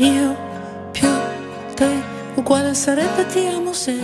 Io più te uguale sarebbe ti amo se